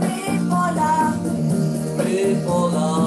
Prépola, prépola.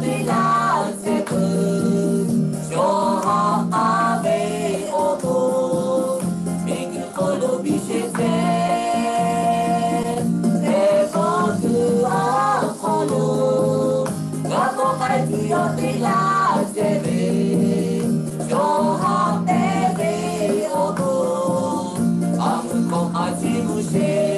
Te la Deus.